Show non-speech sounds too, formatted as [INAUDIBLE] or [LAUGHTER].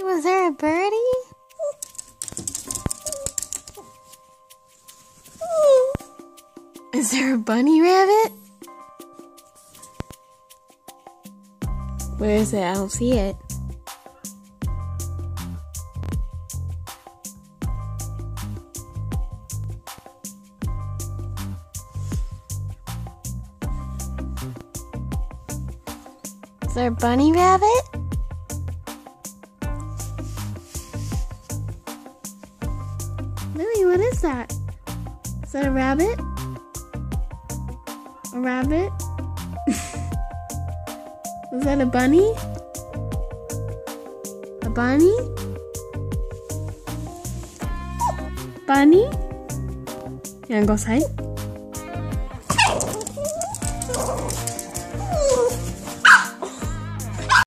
Was there a birdie? Is there a bunny rabbit? Where is it? I don't see it. Is there a bunny rabbit? Lily, what is that? Is that a rabbit? A rabbit? [LAUGHS] is that a bunny? A bunny? Bunny? Wanna go outside?